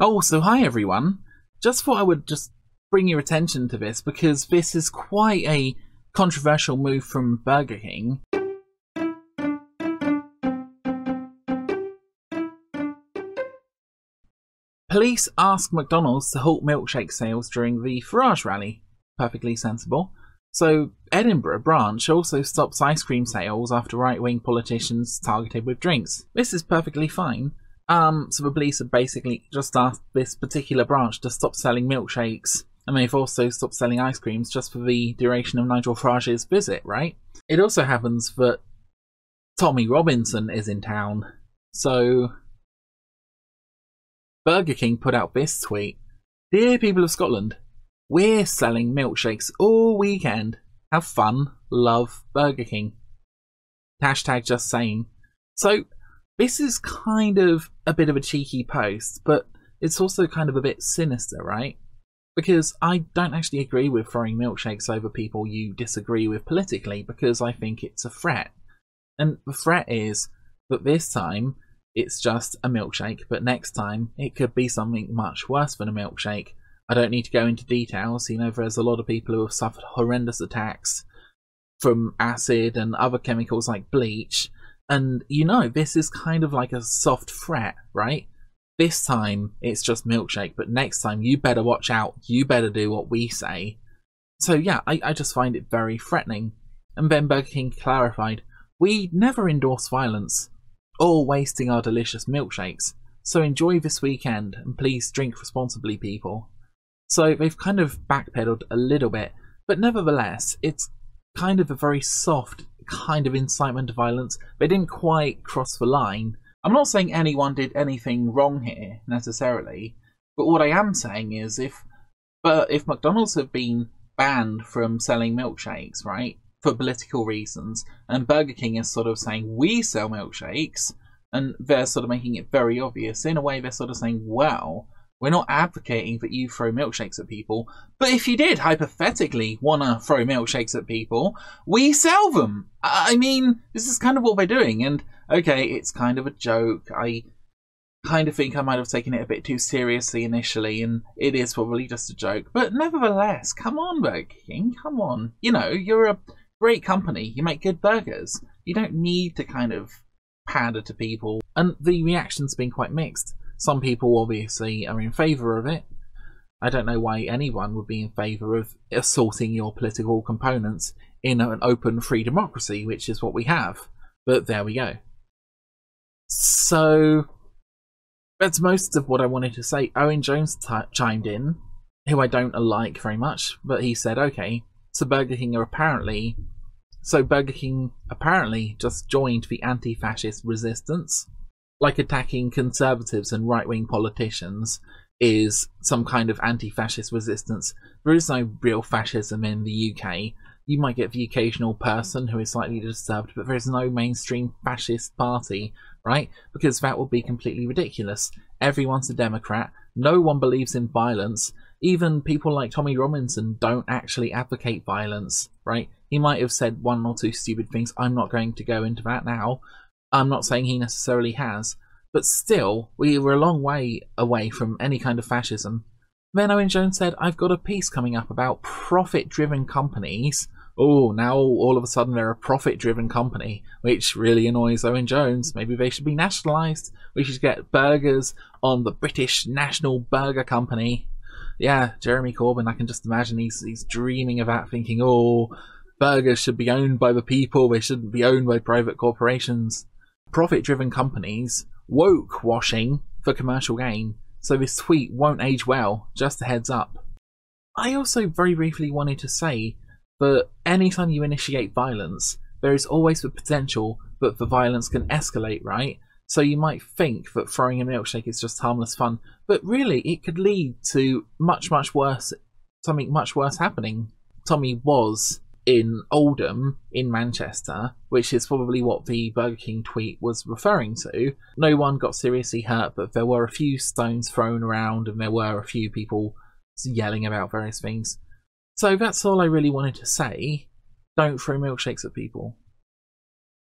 Oh, so hi everyone. Just thought I would just bring your attention to this because this is quite a controversial move from Burger King. Police ask McDonald's to halt milkshake sales during the Farage rally. Perfectly sensible. So, Edinburgh branch also stops ice cream sales after right wing politicians targeted with drinks. This is perfectly fine. Um, so the police have basically just asked this particular branch to stop selling milkshakes, and they've also stopped selling ice creams just for the duration of Nigel Farage's visit, right? It also happens that Tommy Robinson is in town, so Burger King put out this tweet Dear people of Scotland, we're selling milkshakes all weekend. Have fun. Love Burger King. Hashtag just saying. So, this is kind of a bit of a cheeky post, but it's also kind of a bit sinister, right? Because I don't actually agree with throwing milkshakes over people you disagree with politically because I think it's a threat. And the threat is that this time it's just a milkshake, but next time it could be something much worse than a milkshake. I don't need to go into details, you know, there's a lot of people who have suffered horrendous attacks from acid and other chemicals like bleach, and you know, this is kind of like a soft threat, right? This time it's just milkshake, but next time you better watch out, you better do what we say. So yeah, I, I just find it very threatening. And then Burger King clarified, we never endorse violence all wasting our delicious milkshakes. So enjoy this weekend and please drink responsibly, people. So they've kind of backpedaled a little bit, but nevertheless, it's kind of a very soft kind of incitement to violence. They didn't quite cross the line. I'm not saying anyone did anything wrong here necessarily, but what I am saying is if but if McDonald's have been banned from selling milkshakes, right? for political reasons, and Burger King is sort of saying we sell milkshakes, and they're sort of making it very obvious. In a way, they're sort of saying, well, we're not advocating that you throw milkshakes at people, but if you did hypothetically want to throw milkshakes at people, we sell them. I mean, this is kind of what we're doing, and okay, it's kind of a joke. I kind of think I might have taken it a bit too seriously initially, and it is probably just a joke. But nevertheless, come on, Burger King, come on. You know, you're a great company. You make good burgers. You don't need to kind of pander to people. And the reaction's been quite mixed. Some people obviously are in favour of it. I don't know why anyone would be in favour of assaulting your political components in an open free democracy, which is what we have. But there we go. So that's most of what I wanted to say. Owen Jones chimed in, who I don't like very much, but he said, okay, so Burger King are apparently so Burger King apparently just joined the anti-fascist resistance, like attacking conservatives and right-wing politicians is some kind of anti-fascist resistance. There is no real fascism in the UK. You might get the occasional person who is slightly disturbed, but there is no mainstream fascist party, right? Because that would be completely ridiculous. Everyone's a Democrat. No one believes in violence even people like Tommy Robinson don't actually advocate violence, right? He might have said one or two stupid things. I'm not going to go into that now. I'm not saying he necessarily has, but still, we were a long way away from any kind of fascism. Then Owen Jones said, I've got a piece coming up about profit driven companies. Oh, now all of a sudden they're a profit driven company, which really annoys Owen Jones. Maybe they should be nationalised. We should get burgers on the British National Burger Company yeah, Jeremy Corbyn, I can just imagine he's he's dreaming of that, thinking, oh, burgers should be owned by the people, they shouldn't be owned by private corporations. Profit driven companies, woke washing for commercial gain, so this tweet won't age well, just a heads up. I also very briefly wanted to say that anytime you initiate violence, there is always the potential that the violence can escalate, right? So you might think that throwing a milkshake is just harmless fun, but really it could lead to much, much worse, something much worse happening. Tommy was in Oldham in Manchester, which is probably what the Burger King tweet was referring to. No one got seriously hurt, but there were a few stones thrown around and there were a few people yelling about various things. So that's all I really wanted to say. Don't throw milkshakes at people.